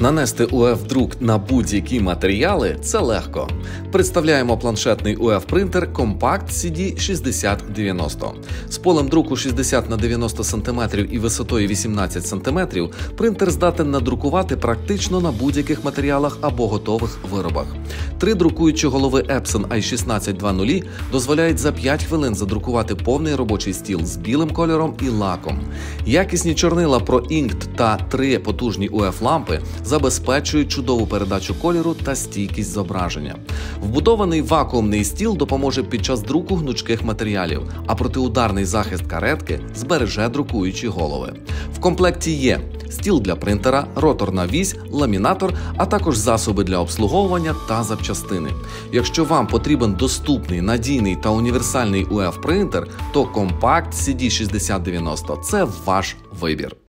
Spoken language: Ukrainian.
Нанести УФ-друк на будь-які матеріали це легко. Представляємо планшетний УФ-принтер Compact CD 6090. З полем друку 60 на 90 см і висотою 18 см принтер здатен надрукувати практично на будь-яких матеріалах або готових виробах. Три друкуючі голови Epson i1620 дозволяють за 5 хвилин задрукувати повний робочий стіл з білим кольором і лаком. Якісні чорнила ProInkt та три потужні УФ-лампи забезпечують чудову передачу кольору та стійкість зображення. Вбудований вакуумний стіл допоможе під час друку гнучких матеріалів, а протиударний захист каретки збереже друкуючі голови. В комплекті є стіл для принтера, роторна вісь, ламінатор, а також засоби для обслуговування та запчастини. Якщо вам потрібен доступний, надійний та універсальний уеф принтер, то Compact CD6090 – це ваш вибір.